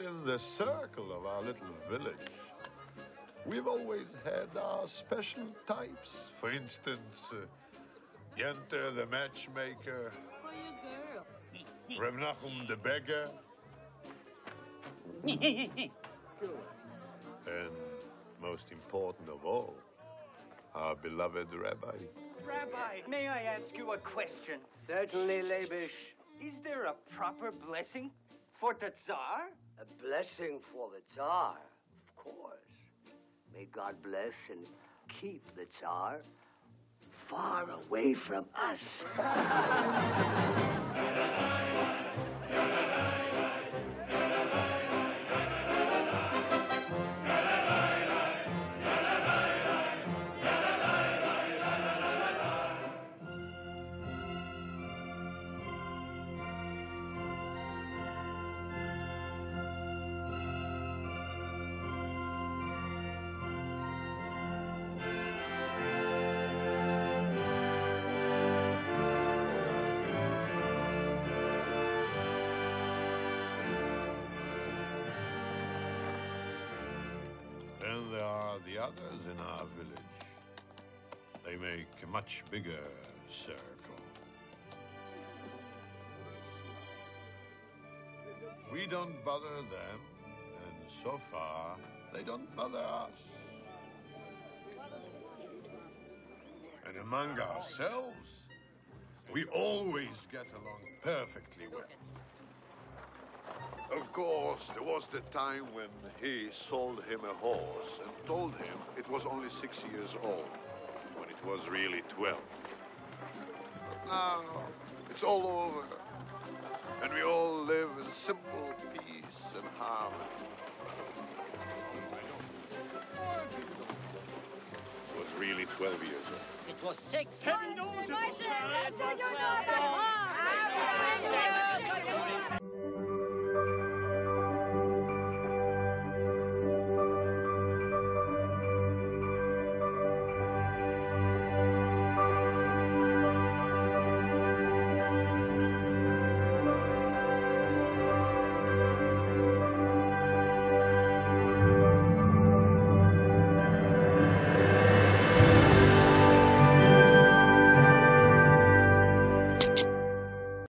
in the circle of our little village, we've always had our special types. For instance, uh, Yente the matchmaker, For your girl. Reb Nachum the beggar, and most important of all, our beloved rabbi. Rabbi, may I ask you a question? Certainly, Labish. Is there a proper blessing for the Tsar? A blessing for the Tsar, of course. May God bless and keep the Tsar far away from us. there are the others in our village. They make a much bigger circle. We don't bother them, and so far, they don't bother us. And among ourselves, we always get along perfectly well. Of course, there was the time when he sold him a horse and told him it was only six years old, when it was really 12. But now, it's all over, and we all live in simple peace and harmony. It was really 12 years old. It was six. Moshe, how